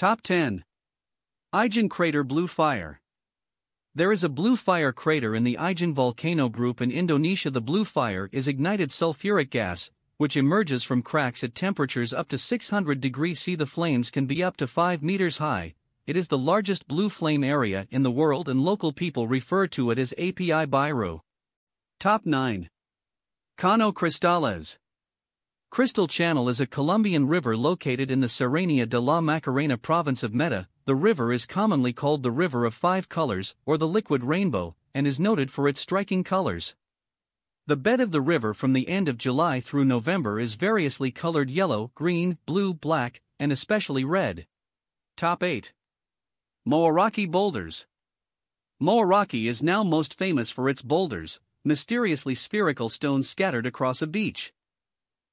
Top 10 Ijen Crater Blue Fire. There is a blue fire crater in the Ijen volcano group in Indonesia. The blue fire is ignited sulfuric gas, which emerges from cracks at temperatures up to 600 degrees C. The flames can be up to 5 meters high. It is the largest blue flame area in the world, and local people refer to it as API Biru. Top 9 Cano Cristales. Crystal Channel is a Colombian river located in the Serranía de la Macarena province of Meta. The river is commonly called the River of Five Colors or the Liquid Rainbow and is noted for its striking colors. The bed of the river from the end of July through November is variously colored yellow, green, blue, black, and especially red. Top 8 Moeraki Boulders Moeraki is now most famous for its boulders, mysteriously spherical stones scattered across a beach.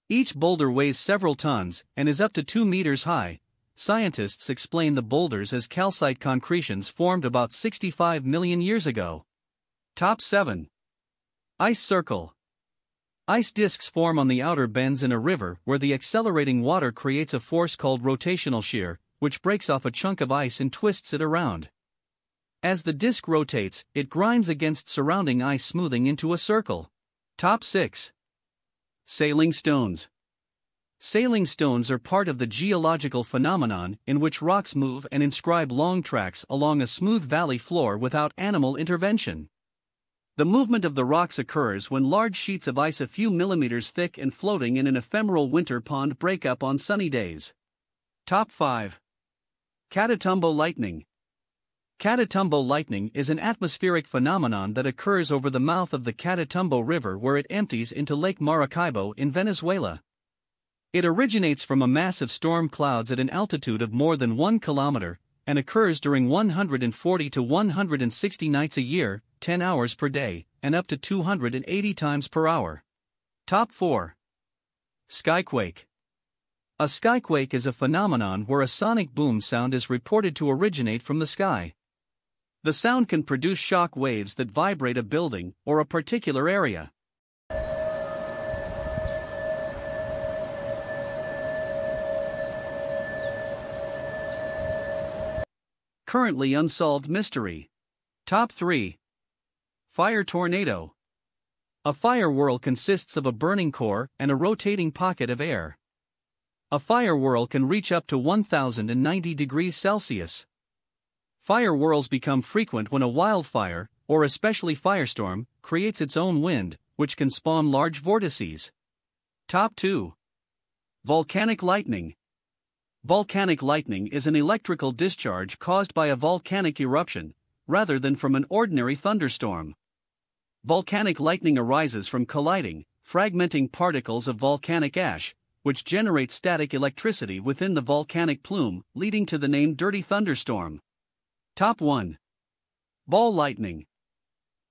Each boulder weighs several tons and is up to 2 meters high. Scientists explain the boulders as calcite concretions formed about 65 million years ago. Top 7 Ice Circle Ice disks form on the outer bends in a river where the accelerating water creates a force called rotational shear, which breaks off a chunk of ice and twists it around. As the disk rotates, it grinds against surrounding ice, smoothing into a circle. Top 6 Sailing stones. Sailing stones are part of the geological phenomenon in which rocks move and inscribe long tracks along a smooth valley floor without animal intervention. The movement of the rocks occurs when large sheets of ice a few millimeters thick and floating in an ephemeral winter pond break up on sunny days. Top 5 Catatumbo Lightning Catatumbo lightning is an atmospheric phenomenon that occurs over the mouth of the Catatumbo River where it empties into Lake Maracaibo in Venezuela. It originates from a mass of storm clouds at an altitude of more than 1 kilometer and occurs during 140 to 160 nights a year, 10 hours per day, and up to 280 times per hour. Top 4 Skyquake A skyquake is a phenomenon where a sonic boom sound is reported to originate from the sky. The sound can produce shock waves that vibrate a building or a particular area. Currently unsolved mystery. Top 3 Fire Tornado A fire whirl consists of a burning core and a rotating pocket of air. A fire whirl can reach up to 1090 degrees Celsius. Fire whirls become frequent when a wildfire, or especially firestorm, creates its own wind, which can spawn large vortices. Top 2 Volcanic lightning. Volcanic lightning is an electrical discharge caused by a volcanic eruption, rather than from an ordinary thunderstorm. Volcanic lightning arises from colliding, fragmenting particles of volcanic ash, which generate static electricity within the volcanic plume, leading to the name dirty thunderstorm. Top 1 Ball lightning.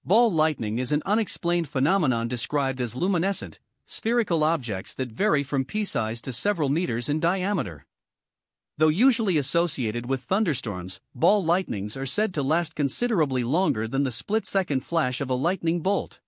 Ball lightning is an unexplained phenomenon described as luminescent, spherical objects that vary from pea size to several meters in diameter. Though usually associated with thunderstorms, ball lightnings are said to last considerably longer than the split second flash of a lightning bolt.